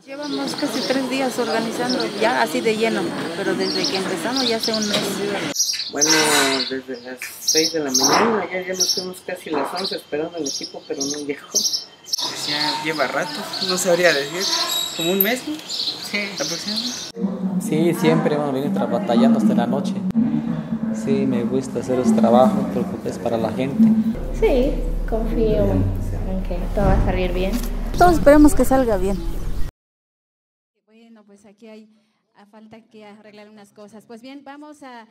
Llevamos casi tres días organizando, ya así de lleno, pero desde que empezamos ya hace un mes. Bueno, desde las 6 de la mañana, ya, ya nos fuimos casi las 11 esperando al equipo, pero no llegó. Pues ya lleva rato, no sabría decir, como un mes, ¿no? Sí, aproximadamente. Sí, siempre vamos a venir batallando hasta la noche. Sí, me gusta hacer los trabajos porque es para la gente. Sí, confío en que todo va a salir bien. Todos esperamos que salga bien. Pues aquí hay a falta que arreglar unas cosas. Pues bien, vamos a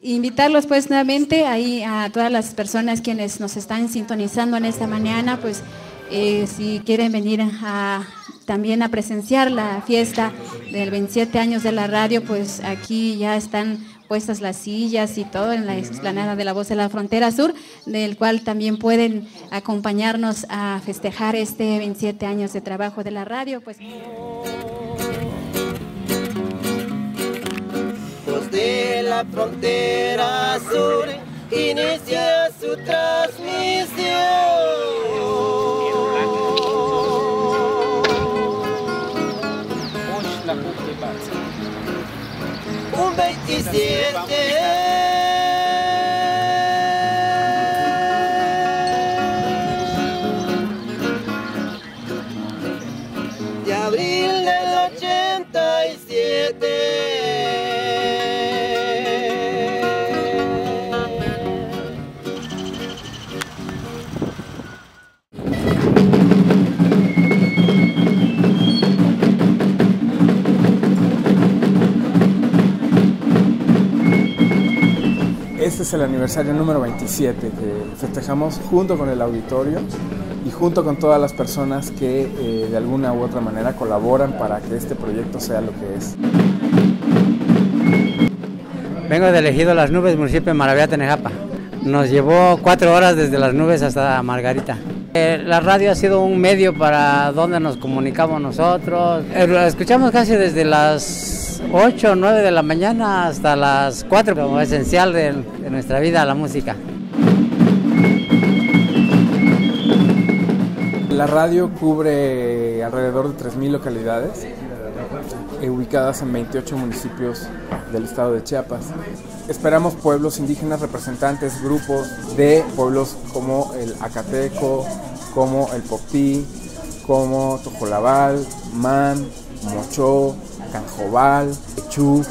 invitarlos pues nuevamente ahí a todas las personas quienes nos están sintonizando en esta mañana, pues eh, si quieren venir a, también a presenciar la fiesta del 27 años de la radio, pues aquí ya están puestas las sillas y todo en la explanada de la Voz de la Frontera Sur, del cual también pueden acompañarnos a festejar este 27 años de trabajo de la radio. Pues. La Frontera Sur inicia su transmisión. Un 27 Este es el aniversario número 27 que festejamos junto con el auditorio y junto con todas las personas que eh, de alguna u otra manera colaboran para que este proyecto sea lo que es. Vengo de Elegido Las Nubes, municipio de Maravilla, Tenejapa. Nos llevó cuatro horas desde Las Nubes hasta Margarita. Eh, la radio ha sido un medio para donde nos comunicamos nosotros. Eh, escuchamos casi desde las 8 o 9 de la mañana hasta las 4, como esencial de, nuestra vida, la música. La radio cubre alrededor de 3.000 localidades eh, ubicadas en 28 municipios del estado de Chiapas. Esperamos pueblos indígenas representantes, grupos de pueblos como el Acateco, como el Popí, como Tojolabal, Man, Mochó, Canjobal, Echú.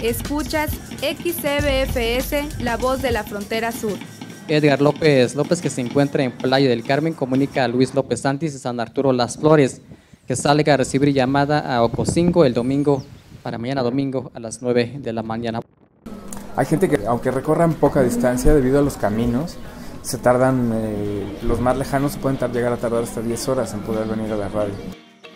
Escuchas XCBFS, la voz de la frontera sur. Edgar López López, que se encuentra en Playa del Carmen, comunica a Luis López Santis de San Arturo Las Flores que salga a recibir llamada a Ocosingo el domingo, para mañana domingo a las 9 de la mañana. Hay gente que, aunque recorran poca distancia debido a los caminos, se tardan, eh, los más lejanos pueden llegar a tardar hasta 10 horas en poder venir a la radio.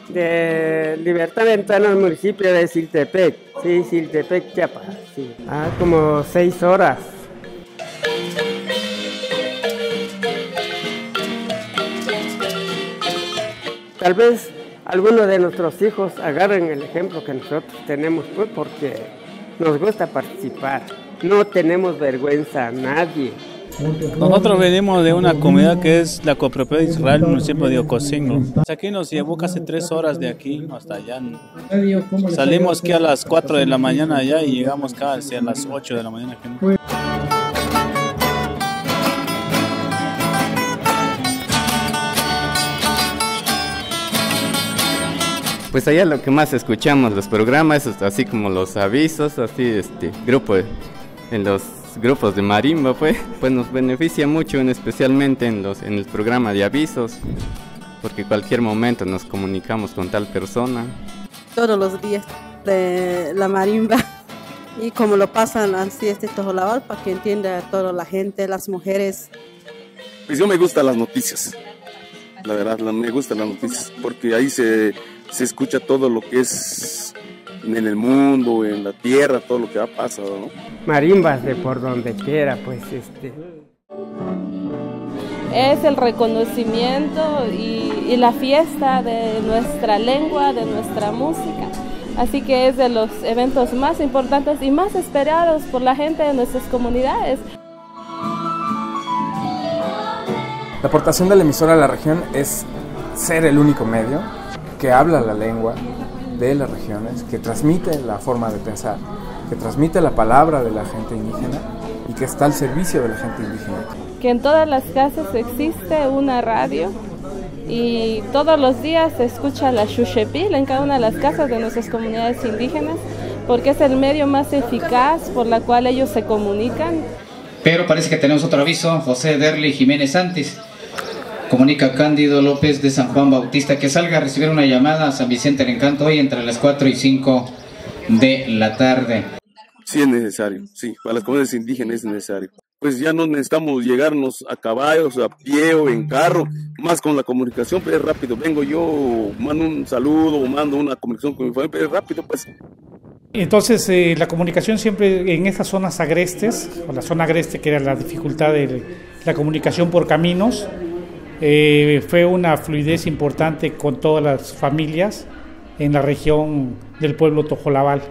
De Libertad Ventana al municipio de Siltepec. Sí, Siltepec, Chiapas. Sí. Ah, como seis horas. Tal vez algunos de nuestros hijos agarren el ejemplo que nosotros tenemos, pues porque nos gusta participar. No tenemos vergüenza a nadie. Nosotros venimos de una comunidad que es la copropiedad de Israel, municipio de Ocosingo. Aquí nos llevó casi tres horas de aquí hasta allá. Salimos aquí a las 4 de la mañana allá y llegamos casi a las 8 de la mañana. Pues allá lo que más escuchamos, los programas, así como los avisos, así este grupo en los grupos de marimba, pues, pues nos beneficia mucho, en especialmente en los en el programa de avisos, porque cualquier momento nos comunicamos con tal persona. todos los días de la marimba y como lo pasan así este tojolabal para que entienda toda la gente, las mujeres. Pues yo me gustan las noticias, la verdad, la- me gustan las noticias, porque ahí se, se escucha todo lo que es en el mundo, en la tierra, todo lo que ha pasado, ¿no? Marimbas de por donde quiera, pues este. es el reconocimiento y, y la fiesta de nuestra lengua, de nuestra música. Así que es de los eventos más importantes y más esperados por la gente de nuestras comunidades. La aportación de la emisora a la región es ser el único medio que habla la lengua de las regiones, que transmite la forma de pensar, que transmite la palabra de la gente indígena y que está al servicio de la gente indígena. Que en todas las casas existe una radio y todos los días se escucha la Xuxepil en cada una de las casas de nuestras comunidades indígenas porque es el medio más eficaz por la cual ellos se comunican. Pero parece que tenemos otro aviso, José Derli Jiménez Santis. Comunica Cándido López de San Juan Bautista que salga a recibir una llamada a San Vicente del Encanto hoy entre las 4 y 5 de la tarde. Sí es necesario, sí, para las comunidades indígenas es necesario. Pues ya no necesitamos llegarnos a caballos, a pie o en carro, más con la comunicación, pero es rápido. Vengo yo, mando un saludo, mando una comunicación con mi familia, pero es rápido, pues. Entonces, eh, la comunicación siempre en esas zonas agrestes, o la zona agreste que era la dificultad de la comunicación por caminos, eh, fue una fluidez importante con todas las familias en la región del pueblo Tojolabal.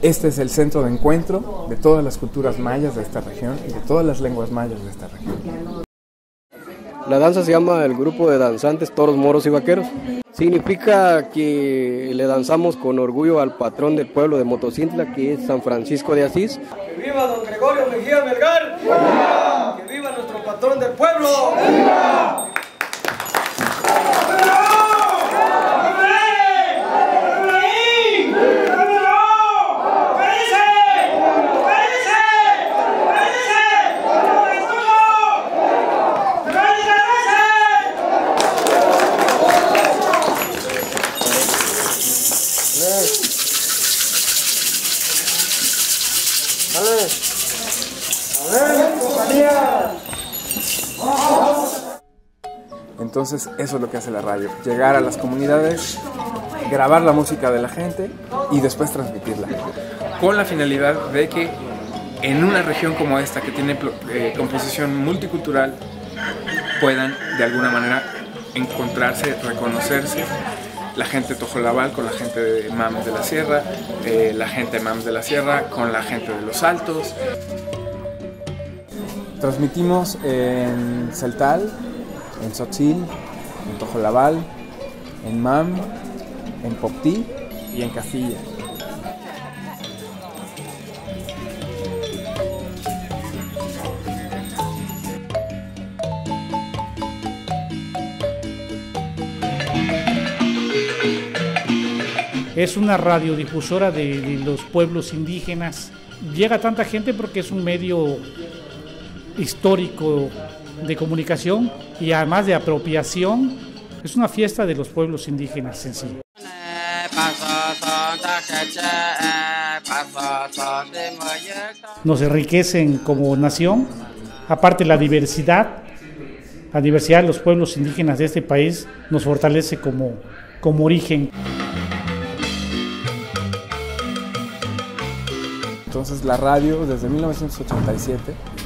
Este es el centro de encuentro de todas las culturas mayas de esta región y de todas las lenguas mayas de esta región. La danza se llama el grupo de danzantes toros, moros y vaqueros. Significa que le danzamos con orgullo al patrón del pueblo de Motocintla, que es San Francisco de Asís. ¡Que viva don Gregorio Mejía Melgar! ¡Viva! ¡Que viva nuestro patrón del pueblo! ¡Viva! Entonces eso es lo que hace la radio, llegar a las comunidades, grabar la música de la gente y después transmitirla. Con la finalidad de que en una región como esta que tiene eh, composición multicultural puedan de alguna manera encontrarse, reconocerse la gente de Tojolabal con la gente de Mames de la Sierra, eh, la gente de Mames de la Sierra con la gente de Los Altos. Transmitimos en Celtal, en Sotzil, en Tojolabal, en Mam, en Poptí y en Castilla. Es una radiodifusora de, de los pueblos indígenas. Llega tanta gente porque es un medio histórico de comunicación y además de apropiación. Es una fiesta de los pueblos indígenas en sí. Nos enriquecen como nación, aparte la diversidad, la diversidad de los pueblos indígenas de este país nos fortalece como, como origen. Entonces la radio desde 1987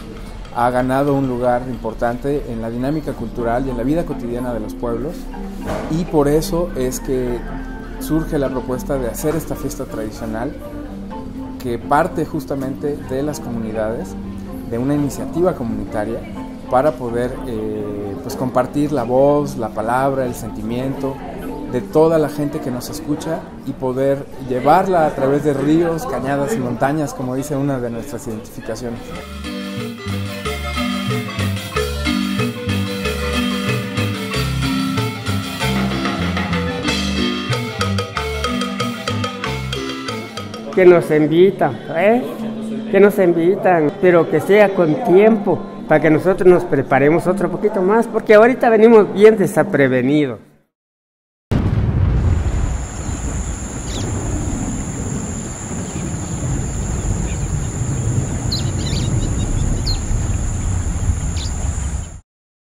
ha ganado un lugar importante en la dinámica cultural y en la vida cotidiana de los pueblos y por eso es que surge la propuesta de hacer esta fiesta tradicional que parte justamente de las comunidades, de una iniciativa comunitaria para poder eh, pues compartir la voz, la palabra, el sentimiento de toda la gente que nos escucha y poder llevarla a través de ríos, cañadas y montañas, como dice una de nuestras identificaciones. Que nos invitan, ¿eh? que nos invitan, pero que sea con tiempo, para que nosotros nos preparemos otro poquito más, porque ahorita venimos bien desaprevenidos.